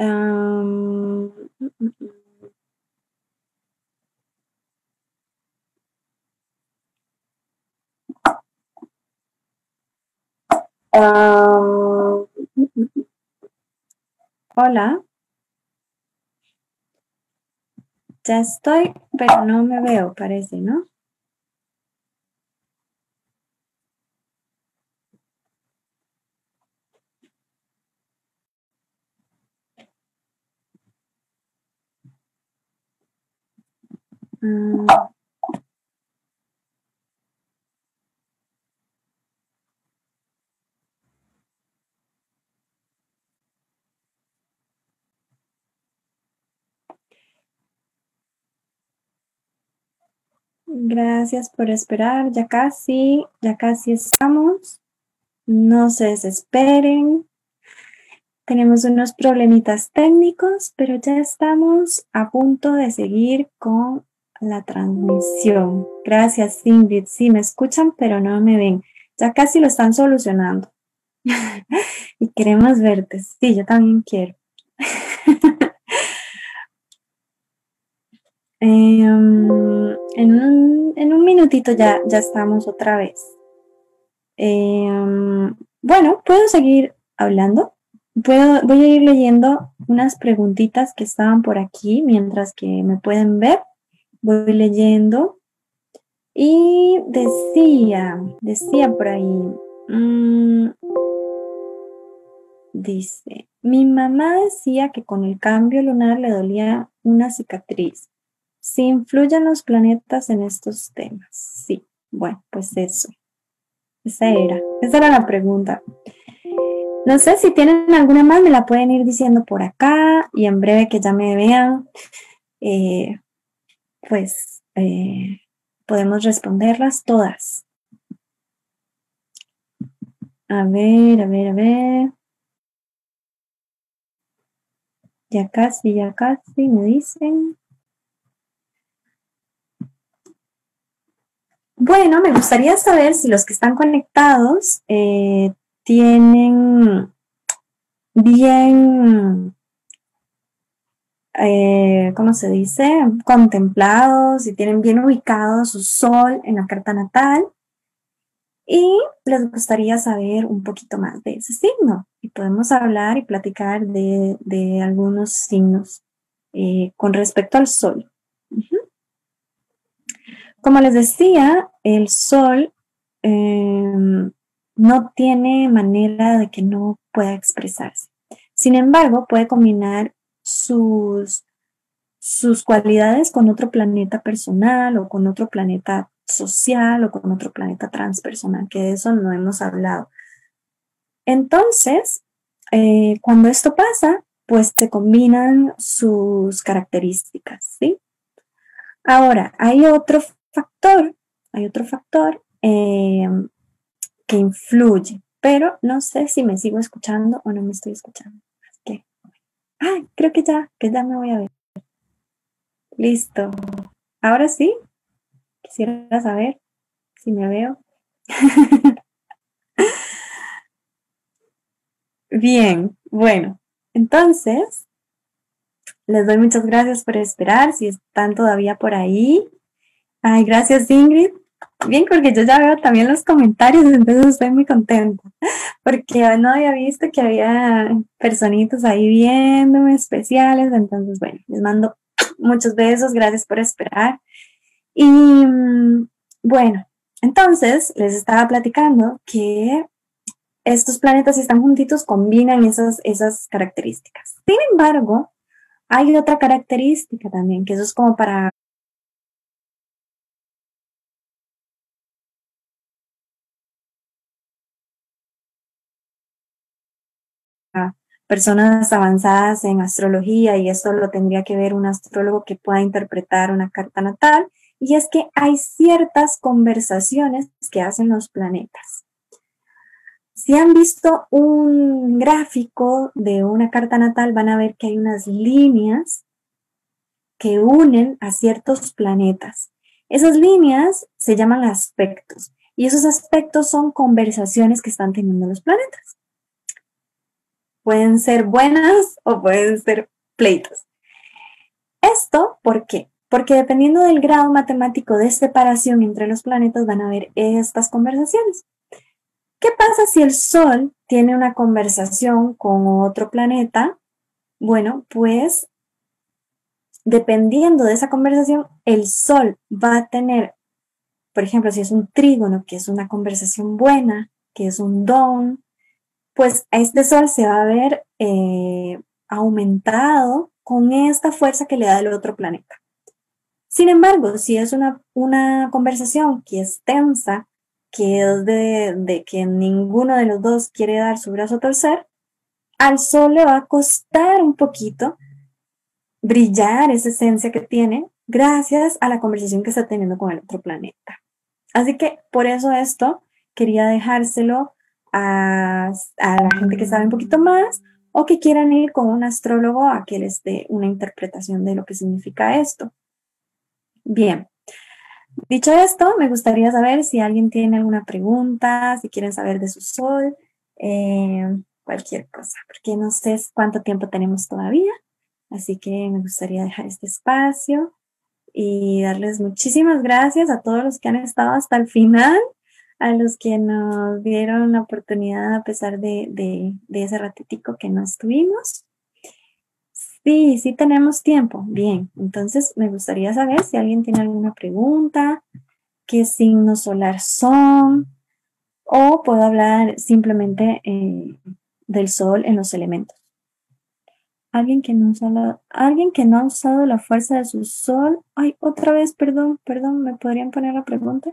Um, hola. Ya estoy, pero no me veo, parece, ¿no? Ah. Gracias por esperar. Ya casi, ya casi estamos. No se desesperen. Tenemos unos problemitas técnicos, pero ya estamos a punto de seguir con la transmisión. Gracias, Ingrid. Sí, me escuchan, pero no me ven. Ya casi lo están solucionando. y queremos verte. Sí, yo también quiero. Em, en, un, minutito ya, ya estamos otra vez. Em, bueno, puedo seguir hablando. Puedo, voy a ir leyendo unas preguntitas que estaban por aquí mientras que me pueden ver. Voy leyendo. Y decía, decía por ahí, mm, dice, mi mamá decía que con el cambio lunar le dolía una cicatriz. Si influyen los planetas en estos temas. Sí, bueno, pues eso. Esa era, esa era la pregunta. No sé si tienen alguna más, me la pueden ir diciendo por acá y en breve que ya me vean, eh, pues eh, podemos responderlas todas. A ver, a ver, a ver. Ya casi, ya casi, me dicen. Bueno, me gustaría saber si los que están conectados eh, tienen bien, eh, ¿cómo se dice? Contemplados, si tienen bien ubicado su sol en la carta natal. Y les gustaría saber un poquito más de ese signo. Y podemos hablar y platicar de, algunos signos eh, con respecto al sol. Como les decía, el sol em, no tiene manera de que no pueda expresarse. Sin embargo, puede combinar sus, sus cualidades con otro planeta personal o con otro planeta social o con otro planeta transpersonal, que de eso no hemos hablado. Entonces, eh, cuando esto pasa, pues se combinan sus características, ¿sí? Ahora, hay otro factor, hay otro factor em, que influye, pero no sé si me sigo escuchando o no me estoy escuchando. Ay, creo que ya, que ya me voy a ver. Listo. Ahora sí, quisiera saber si me veo. Bien, bueno, entonces les doy muchas gracias por esperar. Si están todavía por ahí, Ay, gracias Ingrid. Bien, porque yo ya veo también los comentarios, entonces estoy muy contenta, porque no había visto que había personitas ahí viéndome especiales, entonces bueno, les mando muchos besos, gracias por esperar. Y mm, bueno, entonces les estaba platicando que estos planetas si están juntitos combinan esas, esas características. Sin embargo, hay otra característica también, que eso es como para personas avanzadas en astrología y esto lo tendría que ver un astrólogo que pueda interpretar una carta natal, y es que hay ciertas conversaciones que hacen los planetas. Si han visto un gráfico de una carta natal, van a ver que hay unas líneas que unen a ciertos planetas. Esas líneas se llaman aspectos y esos aspectos son conversaciones que están teniendo los planetas pueden ser buenas o pueden ser pleitos. Esto, ¿por qué? Porque dependiendo del grado matemático de separación entre los planetas van a haber estas conversaciones. ¿Qué pasa si el Sol tiene una conversación con otro planeta? Bueno, pues dependiendo de esa conversación, el Sol va a tener, por ejemplo, si es un trígono, que es una conversación buena, que es un don, pues este Sol se va a ver eh, aumentado con esta fuerza que le da el otro planeta. Sin embargo, si es una, una conversación que es tensa, que es de, de, que ninguno de los dos quiere dar su brazo a torcer, al sol le va a costar un poquito brillar esa esencia que tiene gracias a la conversación que está teniendo con el otro planeta. Así que por eso esto quería dejárselo a, la gente que sabe un poquito más o que quieran ir con un astrólogo a que les dé una interpretación de lo que significa esto. Bien, dicho esto, me gustaría saber si alguien tiene alguna pregunta, si quieren saber de su sol, eh, cualquier cosa, porque no sé cuánto tiempo tenemos todavía, así que me gustaría dejar este espacio y darles muchísimas gracias a todos los que han estado hasta el final a los que nos dieron la oportunidad a pesar de, ese ratitico que no estuvimos. Sí, sí tenemos tiempo. Bien, entonces me gustaría saber si alguien tiene alguna pregunta, qué signos solar son, o puedo hablar simplemente eh, del sol en los elementos. Alguien que, no alguien que no ha usado la fuerza de su sol. Ay, otra vez, perdón, perdón, ¿me podrían poner la pregunta?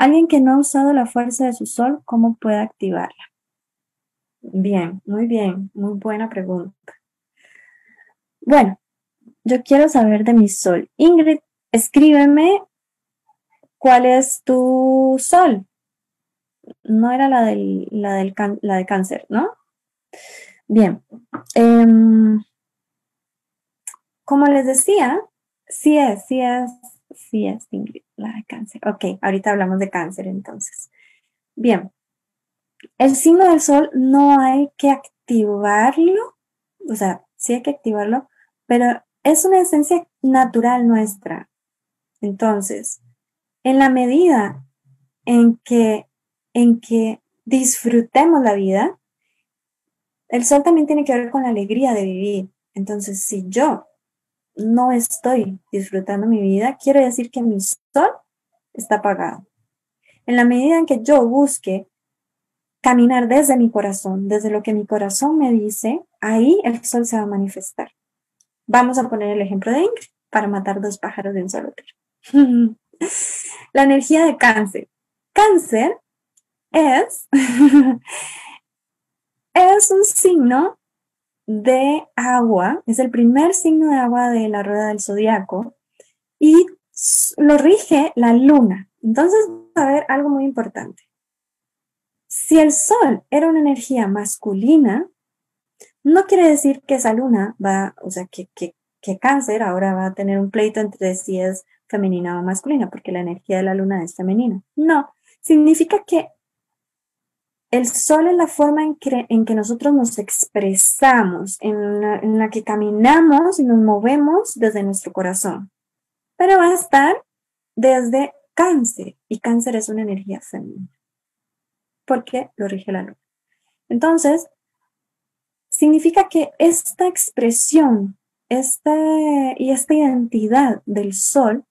Alguien que no ha usado la fuerza de su sol, ¿cómo puede activarla? Bien, muy bien, muy buena pregunta. Bueno, yo quiero saber de mi sol. Ingrid, escríbeme cuál es tu sol. No era la, del, la, del la de cáncer, ¿no? Bien. Em, como les decía, sí es, sí es, sí es Ingrid. La de cáncer. Ok, ahorita hablamos de cáncer entonces. Bien, el signo del sol no hay que activarlo, o sea, sí hay que activarlo, pero es una esencia natural nuestra. Entonces, en la medida en que, en que disfrutemos la vida, el sol también tiene que ver con la alegría de vivir. Entonces, si yo no estoy disfrutando mi vida, quiere decir que mi sol está apagado. En la medida en que yo busque caminar desde mi corazón, desde lo que mi corazón me dice, ahí el sol se va a manifestar. Vamos a poner el ejemplo de Ingrid para matar dos pájaros de un solo tiro. la energía de cáncer. Cáncer es, es un signo de agua, es el primer signo de agua de la rueda del zodiaco y lo rige la luna. Entonces, a ver algo muy importante. Si el sol era una energía masculina, no quiere decir que esa luna va, o sea, que, que, que cáncer ahora va a tener un pleito entre si es femenina o masculina, porque la energía de la luna es femenina. No, significa que el sol es la forma en que, nosotros nos expresamos, en la, que caminamos y nos movemos desde nuestro corazón. Pero va a estar desde cáncer, y cáncer es una energía femenina, porque lo rige la luna. Entonces, significa que esta expresión y esta identidad del sol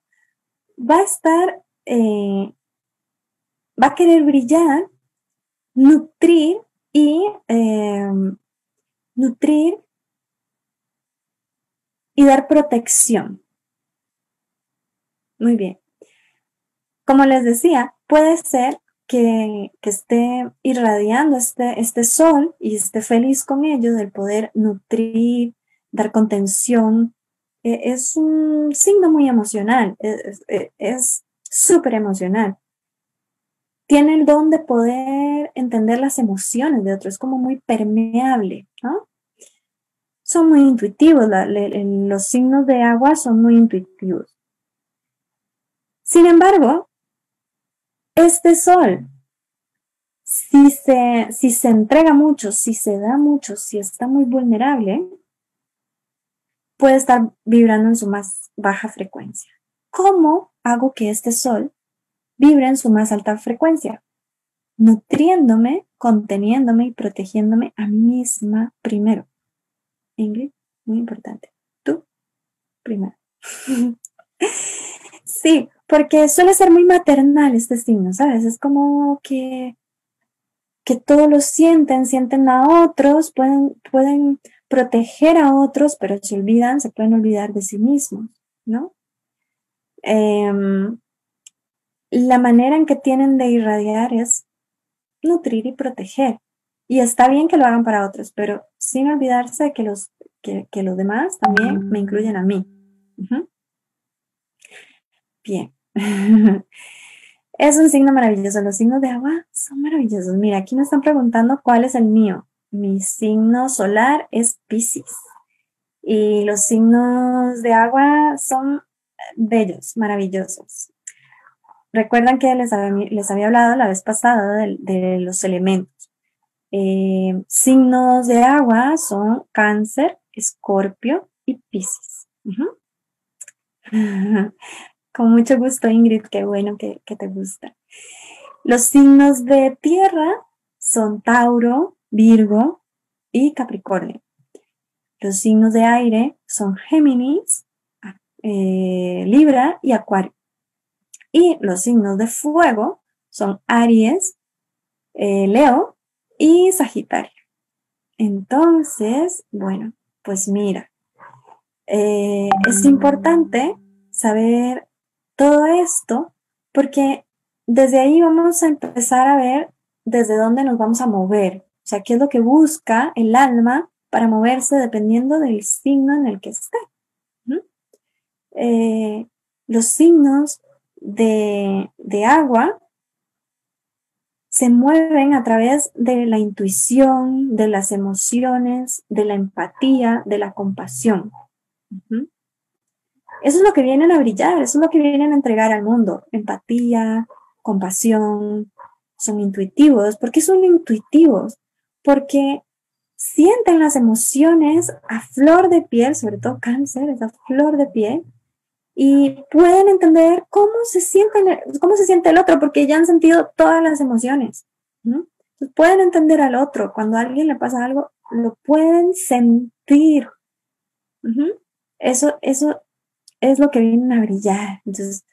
va a estar, eh, va a querer brillar nutrir y em, nutrir y dar protección. Muy bien. Como les decía, puede ser que, esté irradiando este, este sol y esté feliz con ello del poder nutrir, dar contención. E, es un signo muy emocional, es súper emocional tiene el don de poder entender las emociones de otros, es como muy permeable, ¿no? Son muy intuitivos, los signos de agua son muy intuitivos. Sin embargo, este sol, si se, si se entrega mucho, si se da mucho, si está muy vulnerable, puede estar vibrando en su más baja frecuencia. ¿Cómo hago que este sol vibra en su más alta frecuencia. nutriéndome, conteniéndome y protegiéndome a mí misma primero. Ingrid, muy importante. Tú primero. sí, porque suele ser muy maternal este signo, ¿sabes? Es como que, que todos lo sienten, sienten a otros, pueden, pueden proteger a otros, pero se olvidan, se pueden olvidar de sí mismos, ¿no? Em, la manera en que tienen de irradiar es nutrir y proteger. Y está bien que lo hagan para otros, pero sin olvidarse de que los, que, los demás también me incluyen a mí. Bien. es un signo maravilloso. Los signos de agua son maravillosos. Mira, aquí me están preguntando cuál es el mío. Mi signo solar es Pisces. Y los signos de agua son bellos, maravillosos. Recuerdan que les había, hablado la vez pasada de, los elementos. Eh, signos de agua son cáncer, escorpio y piscis. Con mucho gusto, Ingrid, qué bueno que, que te gusta. Los signos de tierra son Tauro, Virgo y Capricornio. Los signos de aire son Géminis, eh, Libra y Acuario. Y los signos de fuego son Aries, eh, Leo y Sagitario. Entonces, bueno, pues mira, eh, es importante saber todo esto porque desde ahí vamos a empezar a ver desde dónde nos vamos a mover. O sea, qué es lo que busca el alma para moverse dependiendo del signo en el que esté. Eh, los signos de, agua se mueven a través de la intuición, de las emociones, de la empatía, de la compasión. Eso es lo que vienen a brillar, eso es lo que vienen a entregar al mundo. Empatía, compasión, son intuitivos. ¿Por qué son intuitivos? Porque sienten las emociones a flor de piel, sobre todo cáncer, es a flor de piel, y pueden entender cómo se, siente, cómo se siente el otro, porque ya han sentido todas las emociones. pueden entender al otro. Cuando a alguien le pasa algo, lo pueden sentir. Eso, eso es lo que vienen a brillar. Entonces,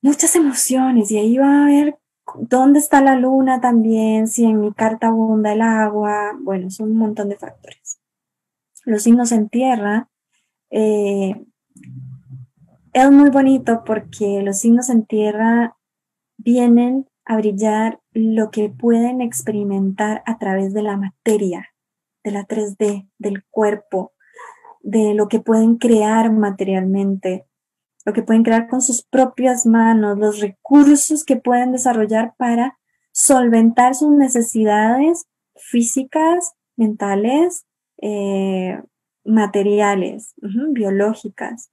muchas emociones y ahí va a ver dónde está la luna también, si en mi carta abunda el agua. Bueno, son un montón de factores. Los signos en tierra. Eh, es muy bonito porque los signos en tierra vienen a brillar lo que pueden experimentar a través de la materia, de la 3D, del cuerpo, de lo que pueden crear materialmente, lo que pueden crear con sus propias manos, los recursos que pueden desarrollar para solventar sus necesidades físicas, mentales, eh, materiales, biológicas.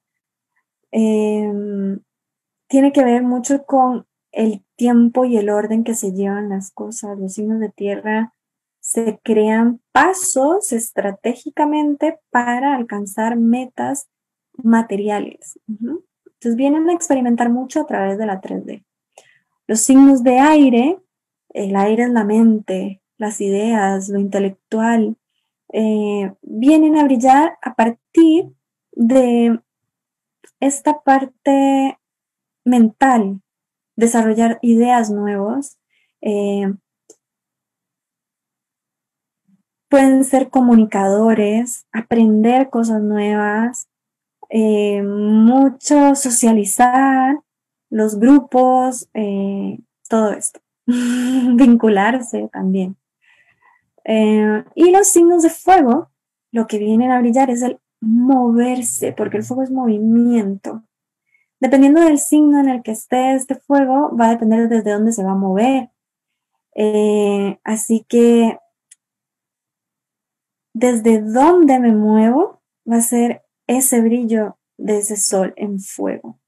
Em, tiene que ver mucho con el tiempo y el orden que se llevan las cosas. Los signos de tierra se crean pasos estratégicamente para alcanzar metas materiales. Entonces vienen a experimentar mucho a través de la 3D. Los signos de aire, el aire es la mente, las ideas, lo intelectual, eh, vienen a brillar a partir de esta parte mental, desarrollar ideas nuevas, eh, pueden ser comunicadores, aprender cosas nuevas, eh, mucho socializar, los grupos, eh, todo esto, vincularse también. y los signos de fuego, lo que vienen a brillar es el moverse, porque el fuego es movimiento. Dependiendo del signo en el que esté este fuego, va a depender desde dónde se va a mover. Eh, así que desde dónde me muevo va a ser ese brillo de ese sol en fuego.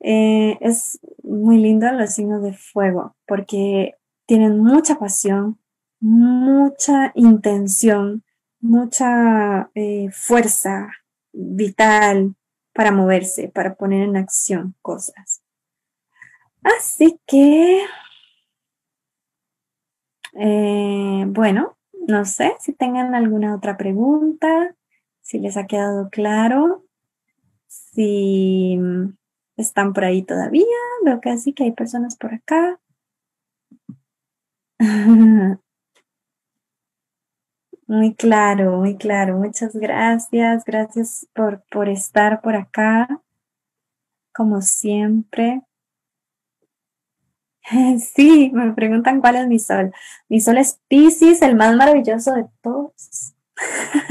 Eh, es muy lindo los signos de fuego porque tienen mucha pasión, mucha intención, mucha eh, fuerza vital para moverse, para poner en acción cosas. Así que Eh, bueno, no sé si tengan alguna otra pregunta, si les ha quedado claro, si están por ahí todavía. Veo que sí que hay personas por acá. Muy claro, muy claro. Muchas gracias. Gracias por, por estar por acá, como siempre. Sí, me preguntan cuál es mi sol. Mi sol es Pisces, el más maravilloso de todos.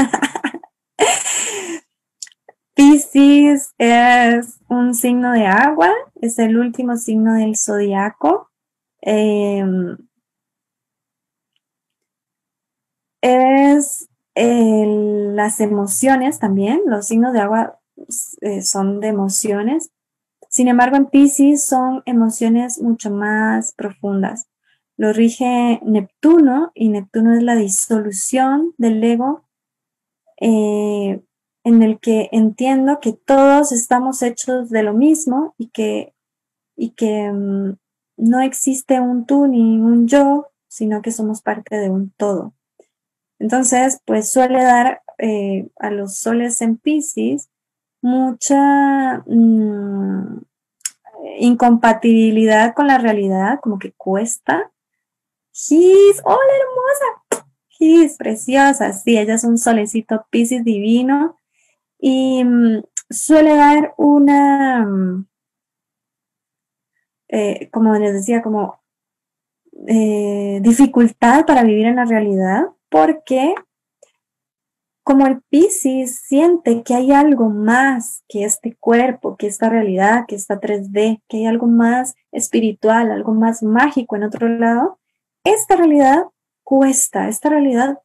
Pisces es un signo de agua, es el último signo del zodiaco. Em, es las emociones también, los signos de agua eh, son de emociones. Sin embargo, en Pisces son emociones mucho más profundas. Lo rige Neptuno y Neptuno es la disolución del ego eh, en el que entiendo que todos estamos hechos de lo mismo y que, y que mm, no existe un tú ni un yo, sino que somos parte de un todo. Entonces, pues suele dar eh, a los soles en Pisces mucha mm, incompatibilidad con la realidad, como que cuesta. Gis, hola hermosa. Gis, preciosa. Sí, ella es un solecito Pisces divino y mm, suele dar una, mm, eh, como les decía, como eh, dificultad para vivir en la realidad porque como el Piscis siente que hay algo más que este cuerpo, que esta realidad, que esta 3D, que hay algo más espiritual, algo más mágico en otro lado, esta realidad cuesta, esta realidad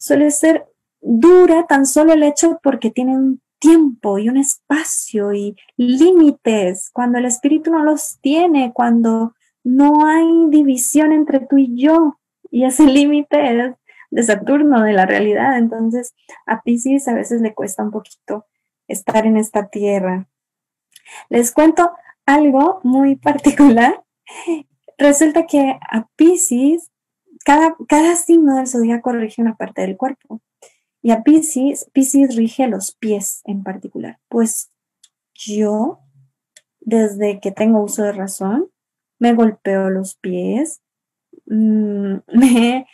suele ser dura tan solo el hecho porque tiene un tiempo y un espacio y límites, cuando el espíritu no los tiene, cuando no hay división entre tú y yo, y ese límite es de Saturno, de la realidad. Entonces, a Pisces a veces le cuesta un poquito estar en esta tierra. Les cuento algo muy particular. Resulta que a Pisces, cada, cada signo del zodiaco rige una parte del cuerpo. Y a Pisces, Pisces rige los pies en particular. Pues yo, desde que tengo uso de razón, me golpeo los pies, mm, me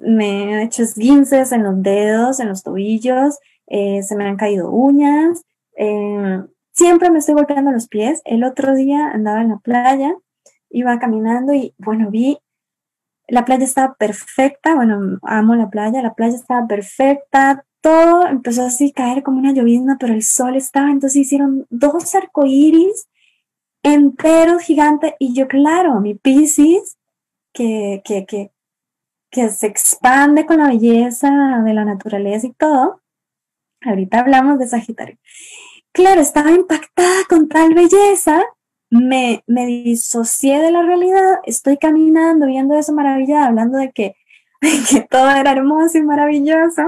me he hecho esguinces en los dedos, en los tobillos, eh, se me han caído uñas, eh, siempre me estoy golpeando los pies. El otro día andaba en la playa, iba caminando y bueno, vi, la playa estaba perfecta, bueno, amo la playa, la playa estaba perfecta, todo empezó así a caer como una llovizna, pero el sol estaba, entonces hicieron dos arcoíris enteros gigantes y yo, claro, mi piscis, que, que, que, que se expande con la belleza de la naturaleza y todo. Ahorita hablamos de Sagitario. Claro, estaba impactada con tal belleza, me, me disocié de la realidad, estoy caminando, viendo eso maravillada, hablando de que, que todo era hermoso y maravilloso.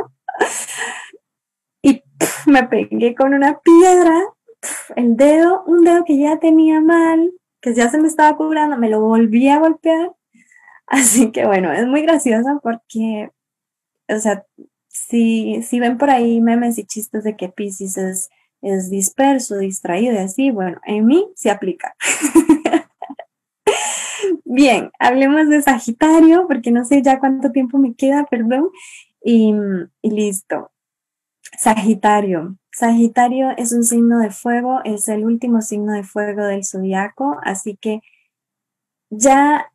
Y me pegué con una piedra, el dedo, un dedo que ya tenía mal, que ya se me estaba curando, me lo volví a golpear Así que bueno, es muy graciosa porque, o sea, si, si ven por ahí memes y chistes de que Pisces es, es disperso, distraído y así, bueno, en mí se aplica. Bien, hablemos de Sagitario, porque no sé ya cuánto tiempo me queda, perdón, y, y listo. Sagitario. Sagitario es un signo de fuego, es el último signo de fuego del zodiaco, así que ya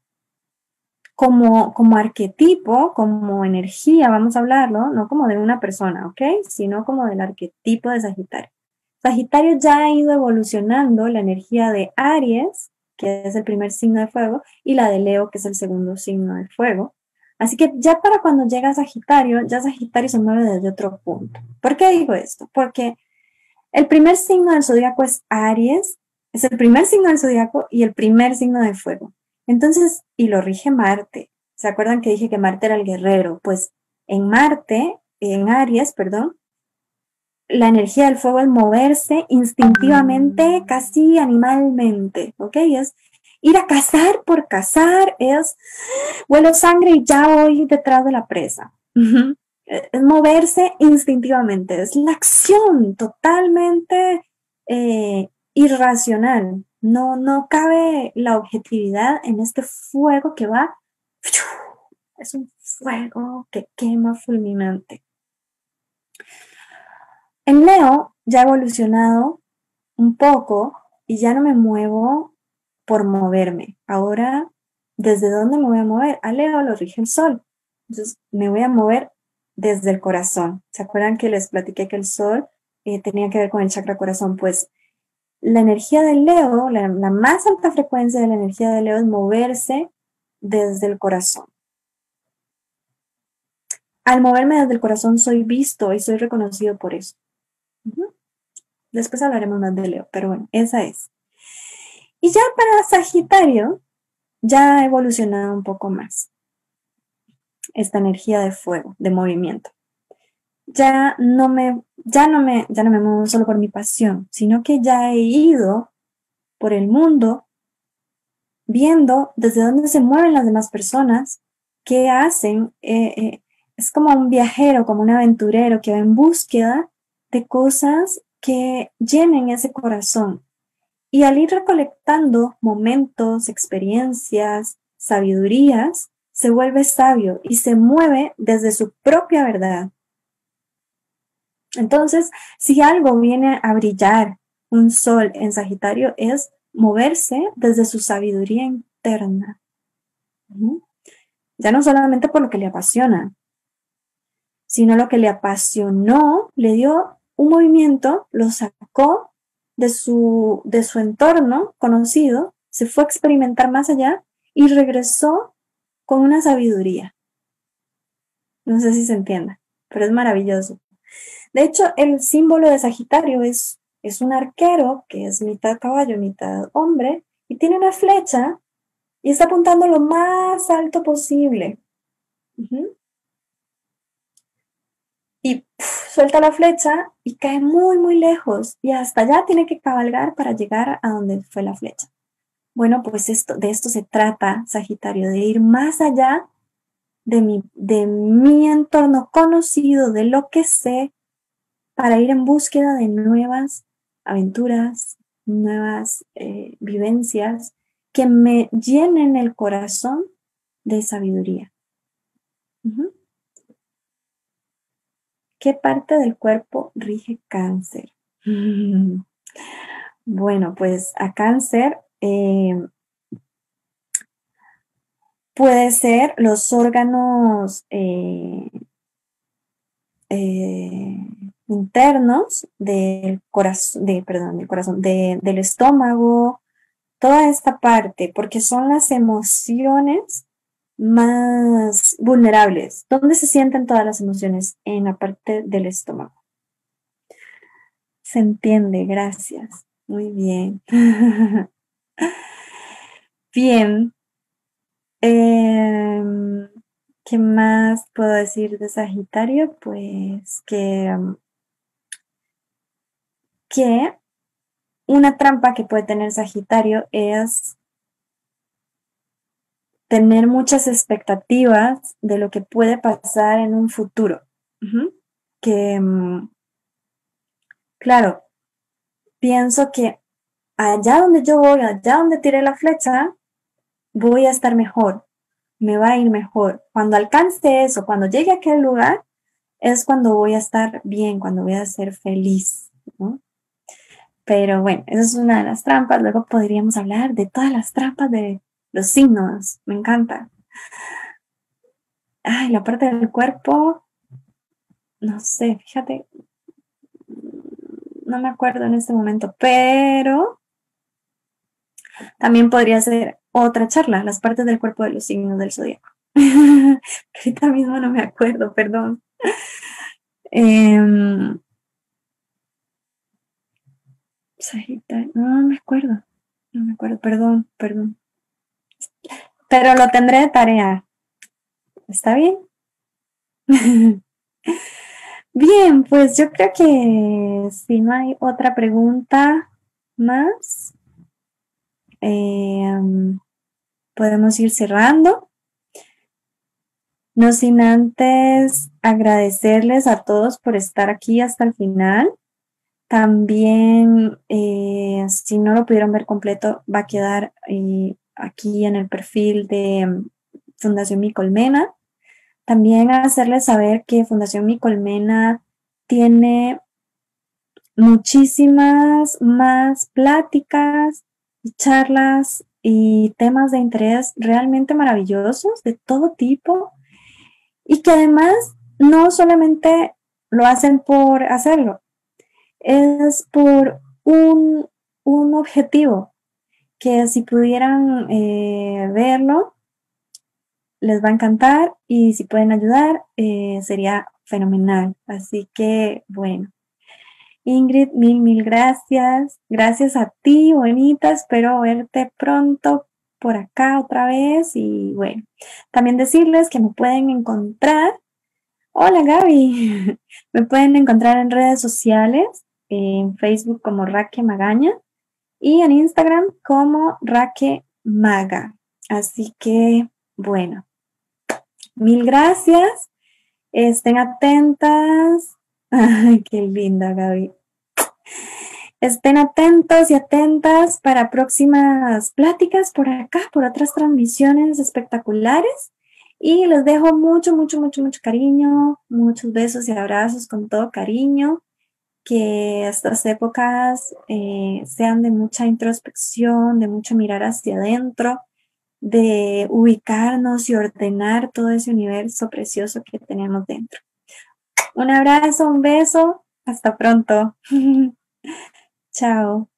como, como arquetipo, como energía, vamos a hablarlo, no como de una persona, ¿ok? Sino como del arquetipo de Sagitario. Sagitario ya ha ido evolucionando la energía de Aries, que es el primer signo de fuego, y la de Leo, que es el segundo signo de fuego. Así que ya para cuando llega Sagitario, ya Sagitario se mueve desde otro punto. ¿Por qué digo esto? Porque el primer signo del zodiaco es Aries, es el primer signo del zodiaco y el primer signo de fuego. Entonces, y lo rige Marte. ¿Se acuerdan que dije que Marte era el guerrero? Pues en Marte, en Aries, perdón, la energía del fuego es moverse instintivamente, casi animalmente, ¿ok? Es, ir a cazar por cazar, es vuelo sangre y ya voy detrás de la presa. Es moverse instintivamente, es la acción totalmente eh, irracional. No, no cabe la objetividad en este fuego que va. Es un fuego que quema fulminante. En Leo ya he evolucionado un poco y ya no me muevo por moverme. Ahora, ¿desde dónde me voy a mover? A Leo lo rige el sol. Entonces, me voy a mover desde el corazón. ¿Se acuerdan que les platiqué que el sol eh, tenía que ver con el chakra corazón? Pues la energía del Leo, la, más alta frecuencia de la energía del Leo es moverse desde el corazón. Al moverme desde el corazón soy visto y soy reconocido por eso. Después hablaremos más de Leo, pero bueno, esa es. Y ya para Sagitario, ya ha evolucionado un poco más esta energía de fuego, de movimiento. Ya no me, ya no me, ya no me muevo solo por mi pasión, sino que ya he ido por el mundo viendo desde dónde se mueven las demás personas, qué hacen. Eh, eh, es como un viajero, como un aventurero que va en búsqueda de cosas que llenen ese corazón. Y al ir recolectando momentos, experiencias, sabidurías, se vuelve sabio y se mueve desde su propia verdad. Entonces, si algo viene a brillar un sol en Sagitario es moverse desde su sabiduría interna. Ya no solamente por lo que le apasiona, sino lo que le apasionó, le dio un movimiento, lo sacó de su, de su entorno conocido, se fue a experimentar más allá y regresó con una sabiduría. No sé si se entienda, pero es maravilloso. De hecho, el símbolo de Sagitario es, es un arquero que es mitad caballo, mitad hombre, y tiene una flecha y está apuntando lo más alto posible. Y suelta la flecha y cae muy, muy lejos. Y hasta allá tiene que cabalgar para llegar a donde fue la flecha. Bueno, pues esto, de esto se trata, Sagitario, de ir más allá de mi, de mi entorno conocido, de lo que sé, para ir en búsqueda de nuevas aventuras, nuevas eh, vivencias que me llenen el corazón de sabiduría. ¿Qué parte del cuerpo rige cáncer? Bueno, pues a cáncer eh, puede ser los órganos eh, eh, internos del corazón, de, perdón, del corazón, del estómago, toda esta parte, porque son las emociones más vulnerables. ¿Dónde se sienten todas las emociones? En la parte del estómago. Se entiende, gracias. Muy bien. Bien. Em, ¿Qué más puedo decir de Sagitario? Pues que, em, que una trampa que puede tener Sagitario es tener muchas expectativas de lo que puede pasar en un futuro. Que, em, claro, pienso que allá donde yo voy, allá donde tiré la flecha, voy a estar mejor, me va a ir mejor. Cuando alcance eso, cuando llegue a aquel lugar, es cuando voy a estar bien, cuando voy a ser feliz, Pero bueno, esa es una de las trampas. Luego podríamos hablar de todas las trampas de los signos. Me encanta. Ay, la parte del cuerpo, no sé, fíjate, no me acuerdo en este momento, pero también podría ser otra charla, las partes del cuerpo de los signos del zodiaco. Ahorita mismo no me acuerdo, perdón. No, me acuerdo. No me acuerdo, perdón, perdón. Pero lo tendré de tarea. ¿Está bien? bien, pues yo creo que si no hay otra pregunta más, em, podemos ir cerrando. No sin antes agradecerles a todos por estar aquí hasta el final. También, eh, si no lo pudieron ver completo, va a quedar eh, aquí en el perfil de Fundación Mi Colmena. También hacerles saber que Fundación Mi Colmena tiene muchísimas más pláticas y charlas y temas de interés realmente maravillosos de todo tipo y que además no solamente lo hacen por hacerlo, es por un, objetivo que si pudieran eh, verlo, les va a encantar y si pueden ayudar, eh, sería fenomenal. Así que, bueno, Ingrid, mil, mil gracias. Gracias a ti, bonita. Espero verte pronto por acá otra vez. Y bueno, también decirles que me pueden encontrar. Hola Gaby, me pueden encontrar en redes sociales, en Facebook como Raque Magaña y en Instagram como Raque Maga. Así que, bueno, mil gracias. Estén atentas. Ay, qué linda, Gaby. Estén atentos y atentas para próximas pláticas por acá, por otras transmisiones espectaculares. Y les dejo mucho, mucho, mucho, mucho cariño, muchos besos y abrazos con todo cariño. Que estas épocas eh, sean de mucha introspección, de mucho mirar hacia adentro, de ubicarnos y ordenar todo ese universo precioso que tenemos dentro. Un abrazo, un beso, hasta pronto. Chao.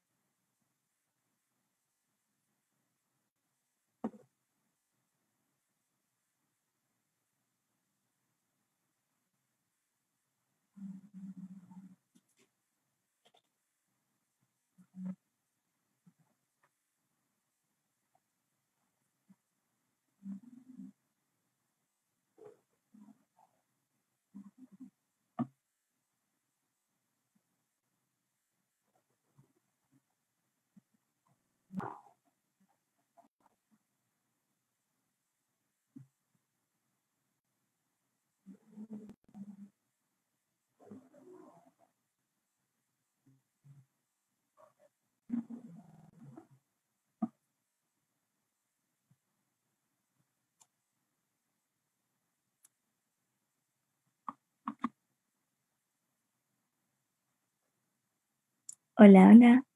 Hola, hola.